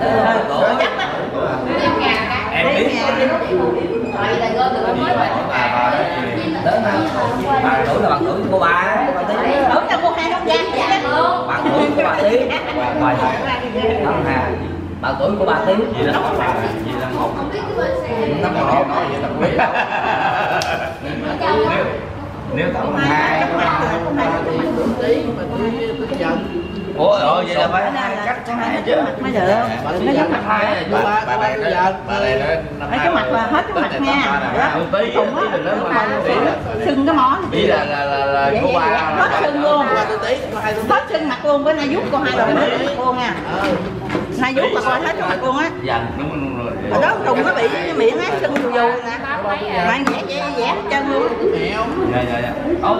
Rồi chắc đó. em biết lớn hơn bạn tuổi là bạn tuổi của ba á, ba tí Tưởng là cô hai không gian vậy đó. bạn tuổi của ba tí vài đó hà bạn tuổi của ba tí gì là một gì là một năm một nói vậy là quý nếu nếu tổng hai ủa ờ vậy là phải hai hai chứ Mới được. Nó giống mặt bà bà bà này nó bà này nó năm Mấy cái mặt là hết cái mặt nha. Tí Cùng á. đừng nói Sưng cái mỏ. ý là là là là Vậy cô vậy ba hết sưng luôn. Hết sưng mặt luôn. Bữa nay giúp cô hai rồi hết sưng mặt luôn nha. Nay giúp mà coi hết sưng mặt luôn á. Ở đó trùng nó bị cái miệng á sưng dù dù nè. Mai vẽ vẽ vẽ hết chân luôn. dạ dạ dạ ấu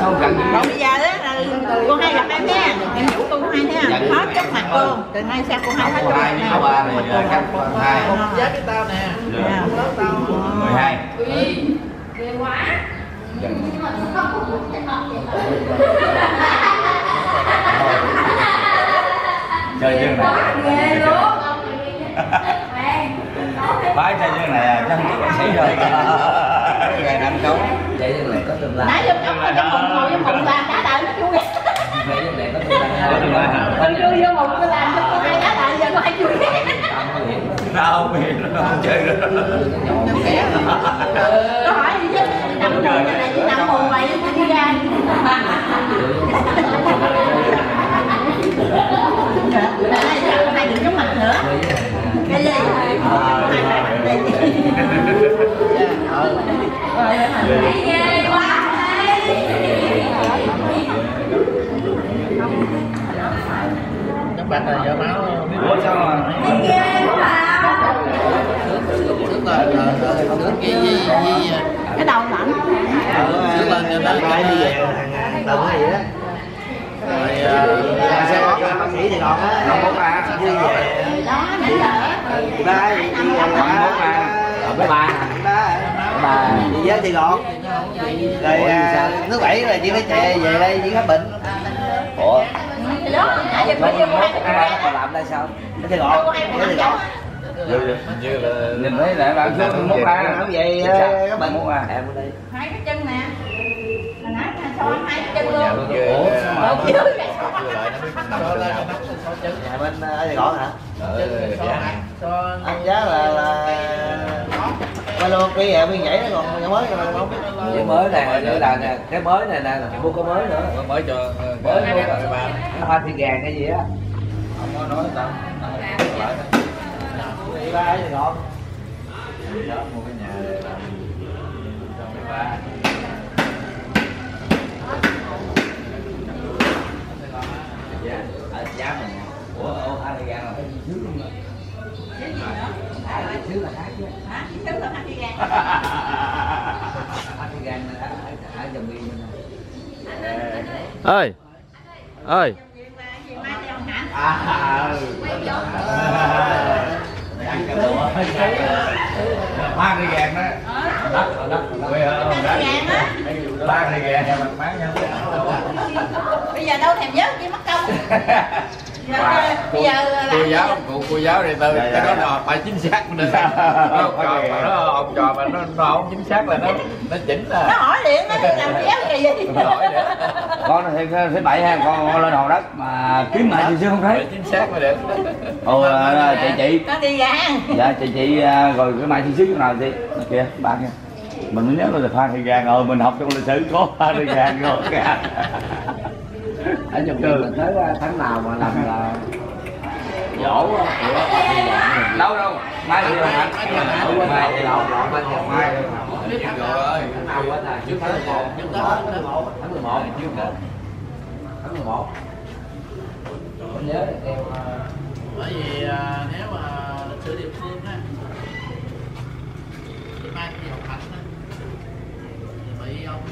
sao gần gì Còn bây giờ cô hai gặp em nha. Em giúp cô hai nha. Hết chút mặt luôn. Từ nay sang cô hai hết cô chút hai mặt với cô ba này là cách hai. Giá cái tao nè. mười hai. Chơi chương này. Bái chơi chương này à, chắc bác sĩ rồi. Ngày năm cấu vậy nhưng lại có tương lai. Nãy vô trong trong bụng ngồi trong bụng làm đã đợi nó vui ghét. vậy nhưng lại có Có? Tôi đưa vô bụng tôi làm cho cô hai đã đợi giờ cô hai vui có hiểu sao không nó chơi nữa Tôi hỏi gì chứ nằm bụng cái này chỉ nằm bụng vậy tôi đi ra. Đây hai đừng chống mặt nữa. Cái gì? Hai bạn là vợ máu ủa sao mà trước lên trước cái gì gì Cái đầu lạnh. trước lên cho nó Mai đi về? Hàng tuần gì đó. Rồi ờ, xe bót là bác sĩ thì còn á. Năm bốn a đi về. Ba đi đi về. Ba. Ba. Ba. Đi với thì gọn rồi thứ bảy là chị phải chạy về đây chị khám bệnh. Ủa làm đây sao? Thì gọn cũng thì gọn nhìn thấy là bạn số mốt a không vậy các bệnh mốt a em ở đây hai cái chân nè. Hồi nãy là so hai cái chân luôn. ủa cái chưa lại nó nhà bên ở Sài Gòn hả? Anh giá là là ba lô kia à biên nhảy nó còn nhà mới rồi không cái mới này nữa là nè. cái mới này nè mua cái mới nữa. Mới cho mới mua cái ba cái hoa thiên gàng cái gì á? Không có nói tao chị ba ở Sài Gòn mua cái nhà để làm cho cái ba. Ở giá mình. Ủa ô là cái gì trước luôn rồi. À cái trước là khác chứ. Hả? Cái chân là hai cái gan hoa thiên gàng là ở dòng biên này ơi ơi. À ba đó đất đất mặt nhau bây giờ đâu thèm vớt chỉ mất công Giờ- bây giờ là cô giáo cụ cô giáo này từ cái đó là phải chính xác nữa. Nó trò mà nó ông trò mà nó nó không chính xác là nó nó chỉnh nó là hỏi điện nó làm chéo kỳ gì nó con thì thứ bảy ha con, con lên hồ đất mà kiếm lại thì chưa không phải thấy chính xác mới được. Ồ à, chị chị. Nó đi gan dạ chị chị à, rồi cái mai xíu chỗ nào chị? Kìa ba kìa. Mình mới nhớ là được pha thời gian rồi mình học trong lịch sử có pha thời gian rồi ở dòng biên mình tới uh, tháng nào mà làm là dỗ của đâu đâu. mai thì hạnh ở quên mai thì lộn lộn mai thì mai rồi rồi? Trước tháng 11 tháng 11 tháng 11 trước một. Tháng 11 Tôi nhớ theo bởi vì à, nếu mà lịch sử địa phương á thì mai đi học hành á. Thì bị ông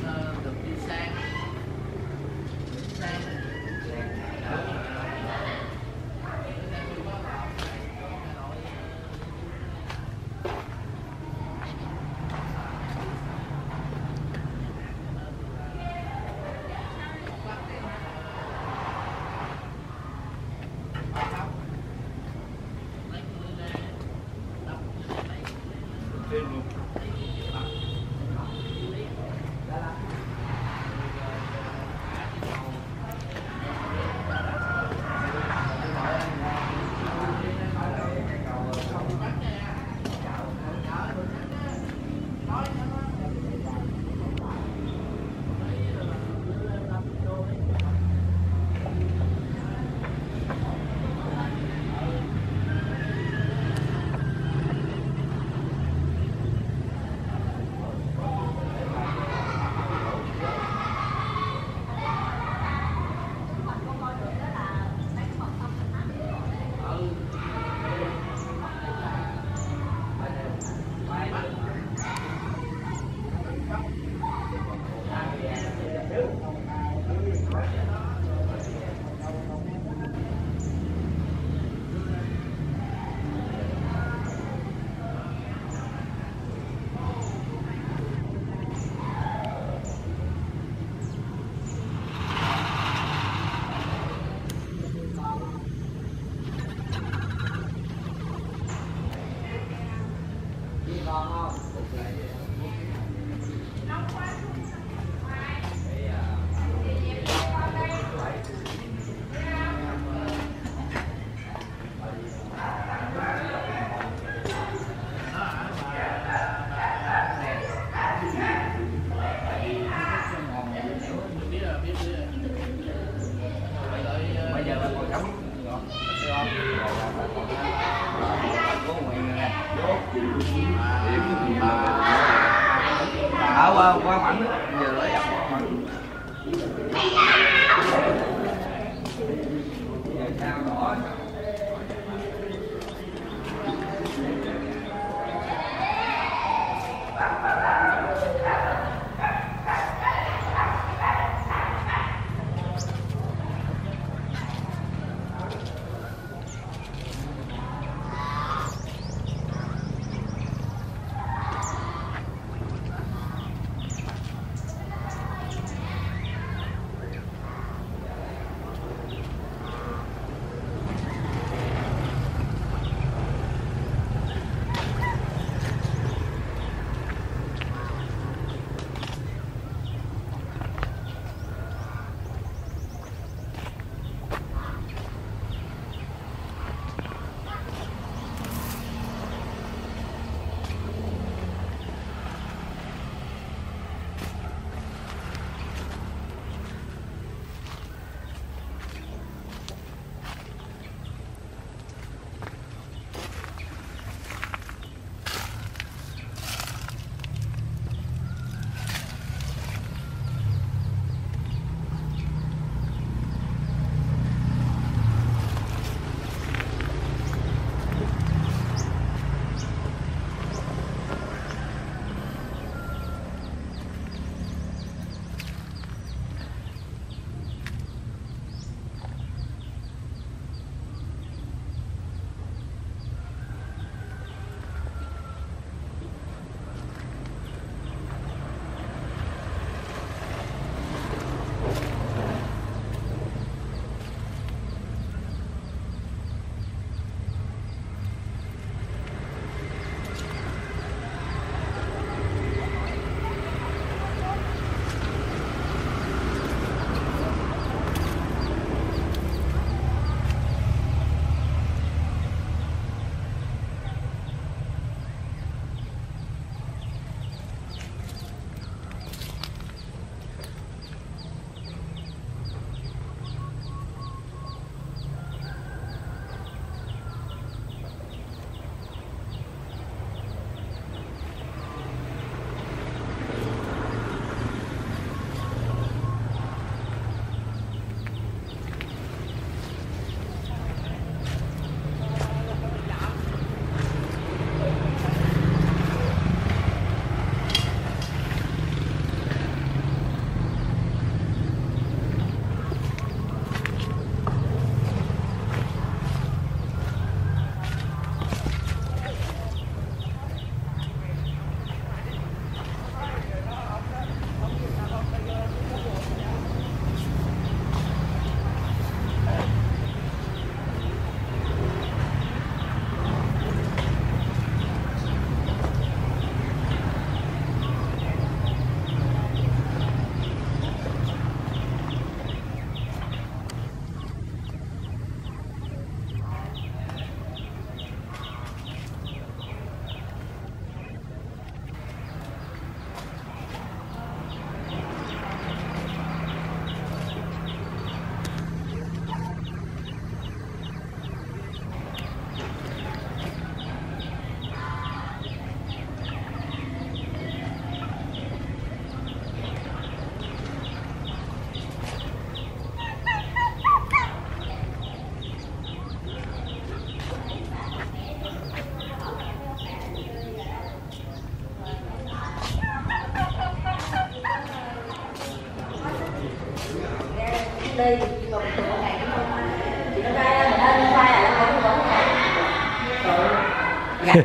ở qua qua mảnh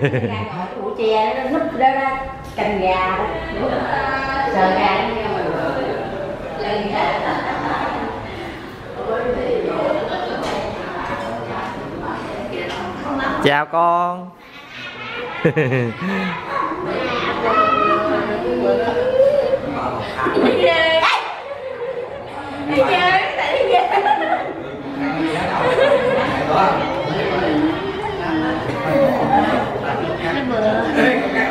bụi tre nó núp ra ra cành gà đó sờ gà nó nghe chào con đi ghê đi ghê đi ghê vậy nè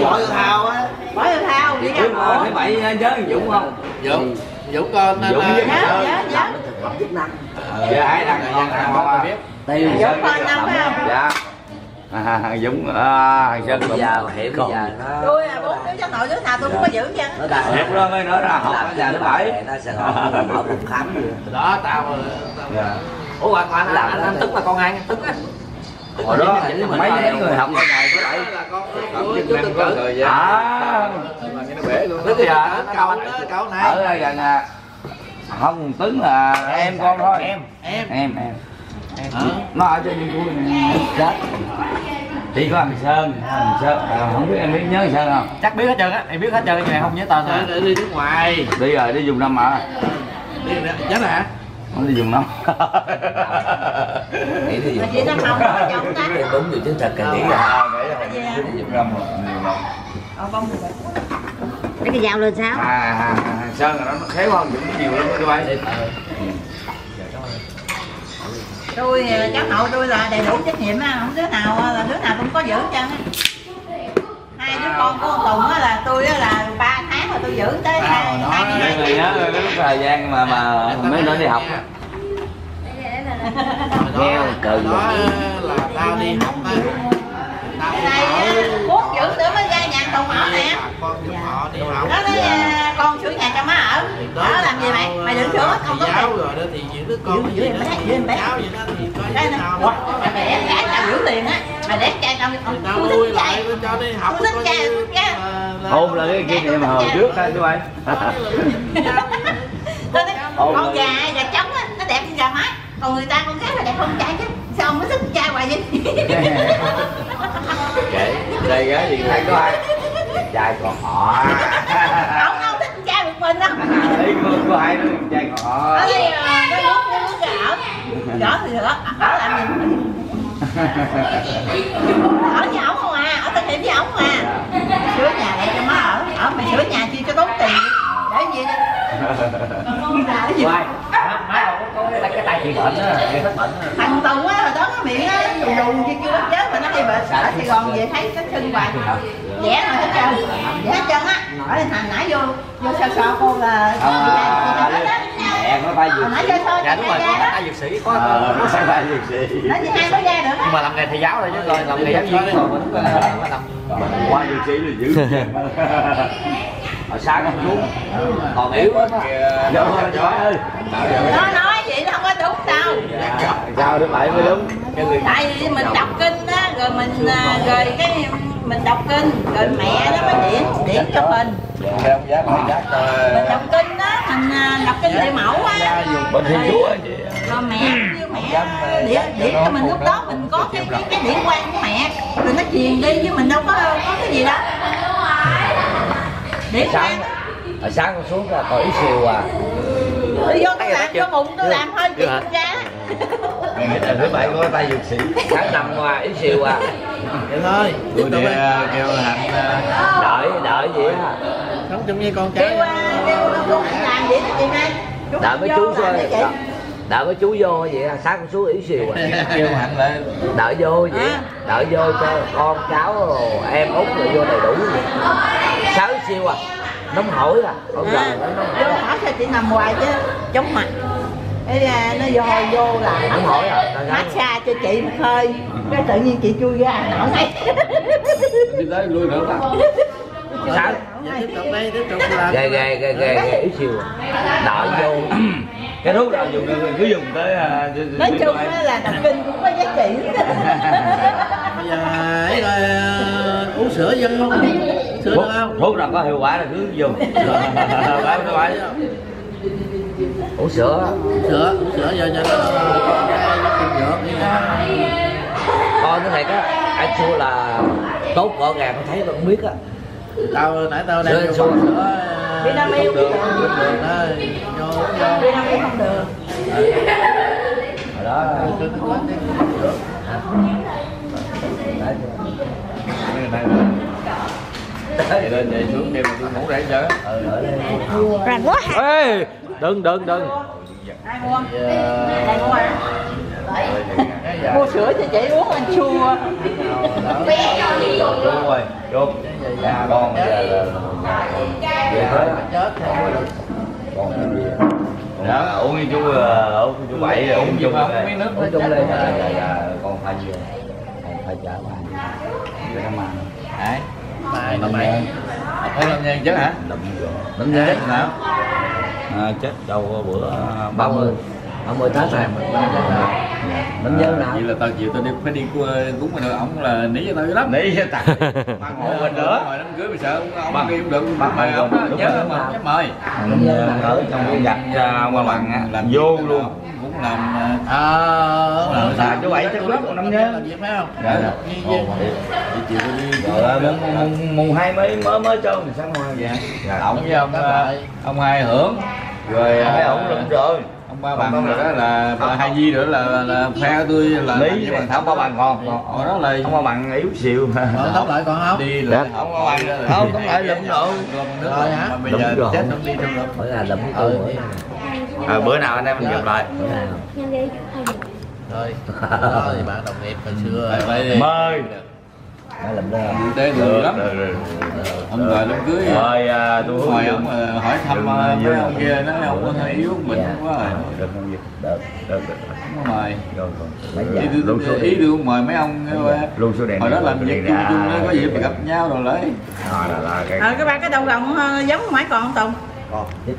Gọi thao á bỏ vô thao đi ra Dũng bộ thấy bảy nhớ Dũng không? Dũng Dũng con Dũng với- nhớ nhớ nhớ Dạ ai đang người dân nào không biết. tiêu Dũng con năm phải không Dạ. À, Dũng à, hàng Sơn bây giờ hiểu bây giờ nó tôi là bốn đứa cháu nội đứa nào tôi cũng có giữ chứ nó đang Dũng đó mới nói ra học ở nhà thứ bảy. nó sẽ học ở vùng khám gì đó tao tao- Dạ. ủa anh anh anh, anh, anh tức là con ai? Anh tức á. Hồi đó mấy mấy người học ở nhà thứ bảy. con À. mà cái nó bể luôn. Tức là cậu đó cậu này Ở đây gần à, không Tuấn là em con thôi. em Em em. Ờ. Nó ở trên bên cuối này. Chết. Chỉ có thằng Sơn, thằng Sơn, à, không biết em biết nhớ thằng Sơn không? chắc biết hết trơn á em biết hết trơn nhưng mà không nhớ tên để đi nước ngoài Đi rồi, đi dùng năm à. đi chết hả Nó đi dùng năm. nghĩ thì mà không chồng ta đúng điều chứng thật cần nghĩ là À, nghĩ là đi dùng năm rồi. Ờ rồi cái dao lên sao? À, à, à, thằng Sơn là nó khéo hơn Dũng nhiều lắm đó chú ấy. tôi ờ, cháu nội tôi là đầy đủ trách nhiệm á không đứa nào ờ, là đứa nào cũng có giữ á. Hai đứa con của ông Tùng á là tôi á là ba tháng là tôi giữ tới hai hai mươi Đây hai người nhớ cái lúc thời gian mà mà mấy đứa đi học cự đó là tao đi học á. Tao đi học giữ nè. Con họ đi học nó nói à, con sửa nhà cho má ở. Ở làm gì mày? Mày đừng sửa không có giáo rồi đó thì những đứa con Giữ- giữ em bé, giữ em bé. đó cái này mày đẻ cha tao giữ tiền á. Mày đẻ cha tao nuôi thích lại cha cho đi học thích cha Ôm là cái kỷ niệm hồi trước á chú Ôm con gà gà trống á nó đẹp như gà mái còn người ta con gái là đẹp hơn cha chứ. Sao ông mới thích cha hoài vậy? Kệ, đây gái gì thấy có ai? Trai còn họ. ông đâu thích cha được mình đâu. Thấy có, có ai nói trai còn họ. ở đây ờ, nó nước nó ở ở thì ở ở làm gì ở với ổng không à? Ở tân hiệp với ổng không à? Sửa nhà để cho má ở. Ở mày sửa nhà chi cho tốn tiền. Để gì để gì? Má má có cái tay chị bệnh á thằng tùng á. Đó nó miệng á đù đù chứ chưa hết chết mà nó hay bệnh. Ở sài gòn về thấy cái chân hoài vẽ rồi hết trơn vẽ hết trơn á đây thằng nãy vô vô sơ sơ cô là à, mẹ tay hồi dược sĩ. dạ đúng rồi con dược sĩ có Ờ, nó sẽ tay dược sĩ. nó chỉ hai có ra được nhưng mà làm nghề thầy giáo thôi chứ rồi làm nghề giáo viên rồi mình có làm Qua dược sĩ là dữ. Ở sáng không xuống. Còn yếu quá. Dạ thôi, nó nói vậy nó không có đúng đâu Sao thứ bảy mới đúng. Cái người tại vì mình đọc kinh á rồi mình à, rồi cái mình đọc kinh rồi mẹ nó mới điển điển cho mình. Giá lại giá mình đọc kinh á mình à, đọc kinh địa mẫu á. Chị. rồi mẹ như mẹ điển điển cho mình lúc đó mình có cái cái, cái điển quan của mẹ. Rồi nó truyền đi chứ mình đâu có có cái gì đâu. Điển quan sáng con xuống là còn ít xìu à. Tôi vô tôi làm cho bụng tôi làm thôi chuyện ra Thứ bảy có tay dược sĩ. sáng nằm ngoài ít xìu à. Vậy thôi. Tôi đi. kêu hạnh đợi đợi vậy á. Sống chung với con kêu cái à, kêu nó cũng làm vậy đó chị Chú đợi mấy vô chú thôi để đợi mấy chú vô vậy à sáng con xuống ít xìu à. Kêu hạnh lại. Đợi vô vậy đợi vô cho con cháu rồi em út rồi vô đầy đủ vậy. Sáu xìu à. Nóng hổi à. Không à, nó hỏi. Sao chị nằm hoài chứ. Chóng mặt cái à, nó vô vô là à? Tao gái massage cho chị một hơi. Cái tự nhiên chị chui ra nổi. Này Đi tới lui nữa ta. sáng Dạ, tiếp tục đây tiếp tục làm. Ghê ghê ghê ghê ghê ít à đợi vô. Cái thuốc nào dùng cứ dùng tới à, nói chung là đọc kinh cũng có giá trị. Bây giờ ấy rồi ờ, uống sữa vô sữa thuốc, được không? thuốc nào có hiệu quả là cứ dùng uống sữa sữa uống sữa vô cho nó con cái nó đi thiệt á anh xua là tốt rõ ràng con thấy con biết á tao nãy tao đem Sữa, vô sữa. Vinamilk không được cũng không được đó vô vô Đi đâu cũng không được Hồi đó Cứ- cứ- Vậy lên vậy xuống mà tôi ngủ để chơi Rành quá hả? ê đừng đừng đừng. Ai mua? Ai mua mua sữa cho chị uống anh chua. Đúng rồi chốt. Dạ, con bây giờ là Dạ, chết thì con đó uống với chú ờ, uống với chú bảy rồi uống chung không đây. miếng nước nói chung lên con pha dừa con pha chả pha dừa nó mang Đấy. Mai Làm mày nhân. Phải làm nhân chứ hả? dừa đúng thế Chết nào? À, chết đâu có bữa à, ba mươi. ba mươi tết rồi. Đánh nhân nào? Vậy là tao chịu tao đi phải đi cúng mà được ổng là nỉ cho tao dữ lắm. nãy tặng mang hộ mình nữa Mời đám cưới mày sợ ông Bằng- kia cũng được. bằng mời ông nhớ mà nhớ mời. Mình ở trong con giặt ra qua bằng á, làm vô luôn. cũng làm Ờ, Ờ, là chú bảy chắc lắm, năm nhớ. Làm gì phải không? Dạ, dạ. Vậy. chịu tôi đi rồi à, mùng mùng hai mấy mới mới trơn thì sáng mai dạ dạ. Ông với ông ờ, ông hai hưởng rồi hai ờ, ổng lụm rồi. ông ba bằng rồi. đó là bà hai di nữa là là, là phe tôi là lý với bằng không có bằng con Ở đó là không có bằng yếu xìu. Còn tóc lại còn không? đi là không có bằng không có phải lụm độ Rồi hả? bây Lụm giờ rồi. chết không đi trong đó Phải là lụm tôi à, bữa nào anh em mình gặp lại. Bữa nào? Rồi, đó thì bạn đồng nghiệp hồi xưa. Phải mời Phải lụm đó tế lắm. Được, được, được. ông gọi đám cưới rồi à, tôi hỏi ông ờ, hỏi thăm vô. mấy ông kia nói ông có hơi yếu mình Dạ. quá rồi được không gì Được được được không mời. Rồi rồi. Luôn số ý tôi mời mấy ông ờ, luôn số điện hồi đó làm việc chung chung nó có dịp gặp nhau rồi lấy. À, là, là cái ờ cái ba cái đầu gồng ờ, giống mãi còn không tùng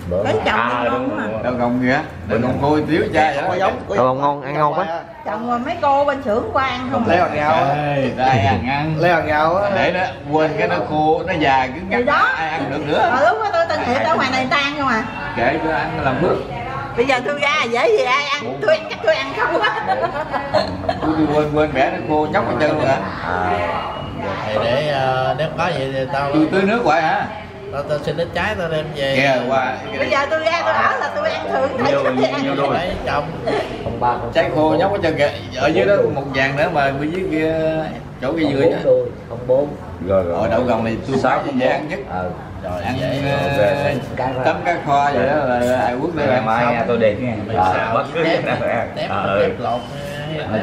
lấy chồng À, đúng ngon rồi. mà. đâu gồng kìa đừng gồng khôi tiếu cha vậy có giống. Đồ ngon, ăn ngon quá. chồng mà mấy cô bên xưởng qua ăn không lấy gạo á. Ê, ta ai ăn ăn. lấy hòn gạo á. Để nó quên cái nó khô nó già cứng Thì ngắt. đó. ai ăn được nữa? Rồi lúc đó tôi tân hiệp ở ngoài này tan không à? Kệ tôi ăn làm bước. Bây giờ tôi ra dễ gì ai ăn? Tôi ăn chắc tôi ăn không á tôi quên quên bẻ nó khô nhóc hết trơn luôn hả thì để ờ, nếu có vậy thì tao tôi tưới nước hoài hả tao, tao xin ít trái tao đem về. Kìa qua bây giờ tôi ra tôi ở là tôi ăn thử. Thấy Nhiều- nhiều- đôi. lấy chồng. Không ba trái khô nhóc hết trơn kìa. Ở dưới đó một vàng nữa mà bên dưới kia chỗ cái chứ đôi Không bốn. Rồi rồi. Đậu gồng này tôi Sáu sáu con con ăn nhất. Ờ rồi ăn dễ ờ, tấm cá kho vậy đó là ai quốc đây ngày mai nha tôi à, xào bất với cứ tép cái nào. ăn tép Ờ, ừ. lột.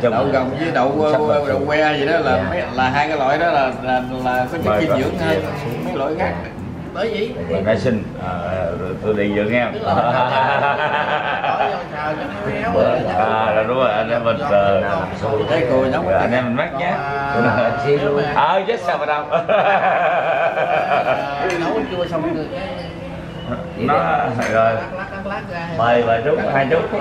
Đậu gồng với đậu Sắp đậu, que gì đó là Dạ. mấy là hai cái loại đó là là, là có chất dinh dưỡng hơn mấy loại khác bởi gì Rồi ngay sinh à, rồi tôi điện vừa nghe. À là đúng rồi anh em mình ờ, thấy cô rồi anh em mình mắc nhé. À, Xíu luôn. ờ chết sao mà đâu Ờ, nấu chua xong rồi cái nó rồi. Mời mời trúc hai trúc